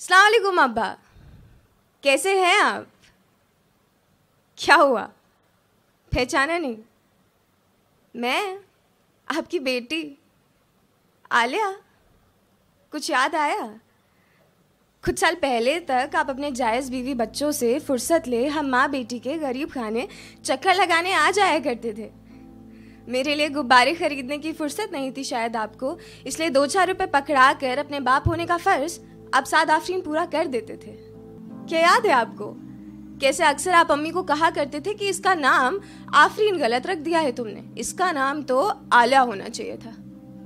सलामकुम अब्बा। कैसे हैं आप? क्या हुआ? पहचाना नहीं। मैं आपकी बेटी, आलिया। कुछ याद आया? कुछ साल पहले तक आप अपने जायज़ बीवी बच्चों से फुर्सत ले हम माँ बेटी के गरीब खाने चक्कर लगाने आ जाया करते थे। मेरे लिए गुब्बारे खरीदने की फुर्सत नहीं थी शायद आपको, इसलिए दो चार रुपए पकड़ा कर अपने बाप होने का फ़र्ज़। आप साद आफरीन पूरा कर देते थे। क्या याद है आपको? कैसे अक्सर आप अम्मी को कहा करते थे कि इसका नाम आफरीन गलत रख दिया है तुमने। इसका नाम तो आलिया होना चाहिए था।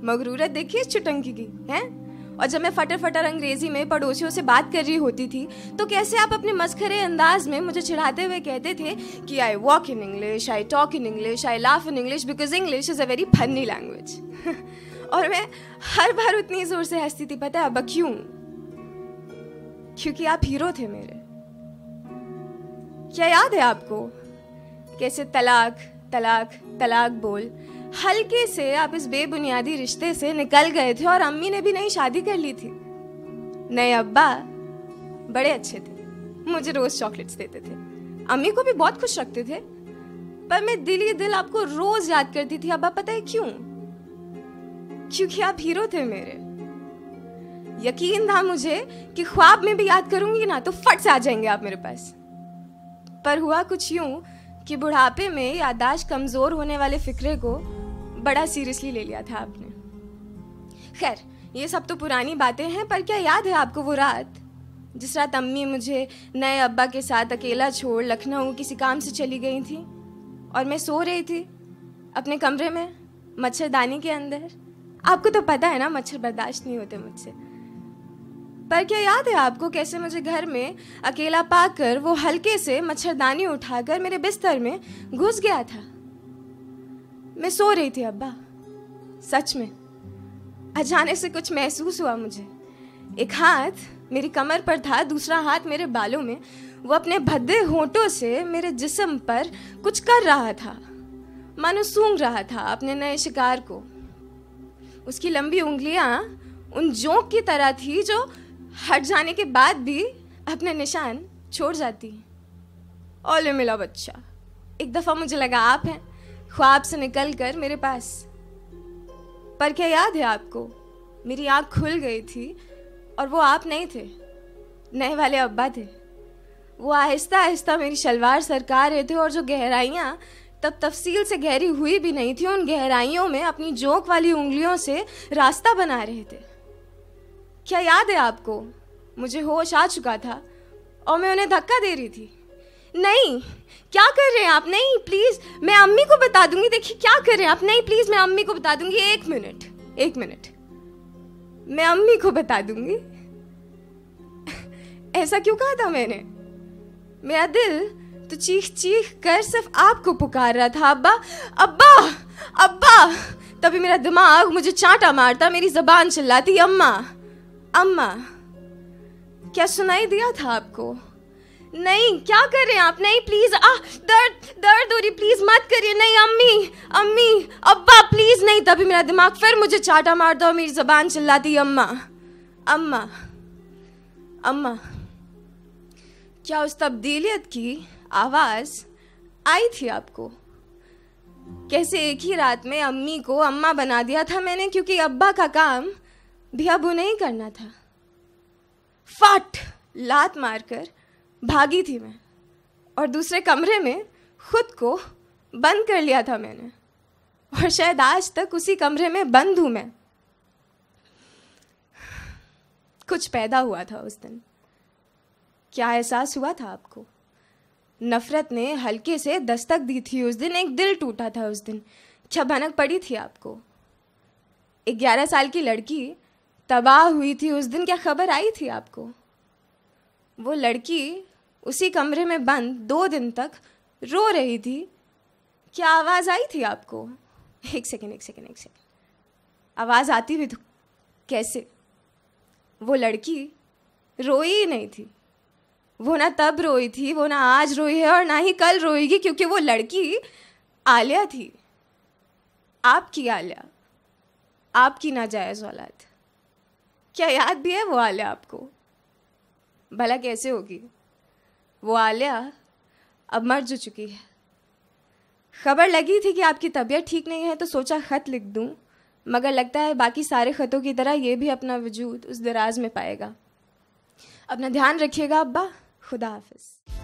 मगरूरत देखिए इस चुटंकी की, हैं? और जब मैं फटर फटर अंग्रेज़ी में पड़ोसियों से बात कर रही होती थी तो कैसे आप अपने मस्खरे अंदाज में मुझे चिढ़ाते हुए कहते थे कि I walk in English I talk in English I laugh in English because English is a very funny language और मैं हर बार उतनी ज़ोर से हंसती थी, पता है, अब क्यों? क्योंकि आप हीरो थे मेरे। क्या याद है आपको? कैसे तलाक तलाक तलाक बोल, हल्के से आप इस बेबुनियादी रिश्ते से निकल गए थे और अम्मी ने भी नई शादी कर ली थी। नए अब्बा बड़े अच्छे थे, मुझे रोज चॉकलेट्स देते थे। अम्मी को भी बहुत खुश रखते थे, पर मैं दिल ही दिल आपको रोज याद करती थी, अब्बा पता है क्यों? क्योंकि आप हीरो थे मेरे। यकीन था मुझे कि ख्वाब में भी याद करूँगी ना तो फट से आ जाएँगे आप मेरे पास। पर हुआ कुछ यूँ कि बुढ़ापे में यादाश्त कमज़ोर होने वाले फिक्रे को बड़ा सीरियसली ले लिया था आपने। खैर, ये सब तो पुरानी बातें हैं, पर क्या याद है आपको वो रात? जिस रात अम्मी मुझे नए अब्बा के साथ अकेला छोड़ लखनऊ किसी काम से चली गई थी और मैं सो रही थी अपने कमरे में, मच्छरदानी के अंदर। आपको तो पता है ना, मच्छर बर्दाश्त नहीं होते मुझसे। पर क्या याद है आपको कैसे मुझे घर में अकेला पाकर वो हल्के से मच्छरदानी उठाकर मेरे बिस्तर में घुस गया था? मैं सो रही थी, अब्बा। सच में अचानक से कुछ महसूस हुआ मुझे। एक हाथ मेरी कमर पर था, दूसरा हाथ मेरे बालों में। वो अपने भद्दे होठों से मेरे जिस्म पर कुछ कर रहा था। मानो सूंघ रहा था अपने नए शिकार को। उसकी लंबी उंगलियाँ उन जोंक की तरह थी जो हट जाने के बाद भी अपने निशान छोड़ जाती। ओले मिला बच्चा। एक दफ़ा मुझे लगा आप हैं। ख्वाब से निकल कर मेरे पास। पर क्या याद है आपको? मेरी आँख खुल गई थी और वो आप नहीं थे। नए वाले अब्बा थे। वो आहिस्ता आहिस्ता मेरी शलवार सरका रहे थे और जो गहराइयाँ तब तफसील से गहरी हुई भी नहीं थी, उन गहराइयों में अपनी जोंक वाली उंगलियों से रास्ता बना रहे थे। क्या याद है आपको? मुझे होश आ चुका था और मैं उन्हें धक्का दे रही थी। नहीं, क्या कर रहे हैं आप? नहीं प्लीज़ मैं अम्मी को बता दूँगी। देखिए, क्या कर रहे हैं आप? नहीं प्लीज़ मैं अम्मी को बता दूँगी। एक मिनट एक मिनट मैं अम्मी को बता दूँगी। ऐसा क्यों कहा था मैंने? मेरा दिल तो चीख चीख कर सिर्फ़ आपको पुकार रहा था, अब्बा। अब्बा अब्बा, तभी मेरा दिमाग मुझे चांटा मारता, मेरी जबान चिल्लाती, अम्मा। अम्मा, क्या सुनाई दिया था आपको? नहीं, क्या कर रहे हैं आप? नहीं प्लीज़ आ दर्द दर्द हो रही प्लीज़ मत करिए। नहीं, अम्मी अम्मी, अब्बा प्लीज़ नहीं, तभी मेरा दिमाग फिर मुझे चाटा मार दो, मेरी जबान चिल्लाती, अम्मा अम्मा अम्मा। क्या उस तब्दीलियत की आवाज़ आई थी आपको? कैसे एक ही रात में अम्मी को अम्मा बना दिया था मैंने, क्योंकि अब्बा का काम भी अब नहीं करना था। फट, लात मारकर भागी थी मैं और दूसरे कमरे में खुद को बंद कर लिया था मैंने और शायद आज तक उसी कमरे में बंद हूँ मैं। कुछ पैदा हुआ था उस दिन। क्या एहसास हुआ था आपको? नफरत ने हल्के से दस्तक दी थी उस दिन, एक दिल टूटा था उस दिन। क्या भनक पड़ी थी आपको। ग्यारह साल की लड़की तबाह हुई थी, उस दिन क्या खबर आई थी आपको? वो लड़की उसी कमरे में बंद दो दिन तक रो रही थी। क्या आवाज़ आई थी आपको? एक सेकेंड एक सेकेंड एक सेकेंड आवाज़ आती भी तो कैसे? वो लड़की रोई ही नहीं थी। वो ना तब रोई थी, वो ना आज रोई है और ना ही कल रोएगी, क्योंकि वो लड़की आलिया थी। आपकी आलिया, आपकी नाजायज़ औलाद। क्या याद भी है वो आलिया आपको? भला कैसे होगी? वो आलिया अब मर जो चुकी है। खबर लगी थी कि आपकी तबीयत ठीक नहीं है तो सोचा ख़त लिख दूँ, मगर लगता है बाकी सारे ख़तों की तरह ये भी अपना वजूद उस दराज में पाएगा। अपना ध्यान रखिएगा अब्बा, खुदा हाफिज़।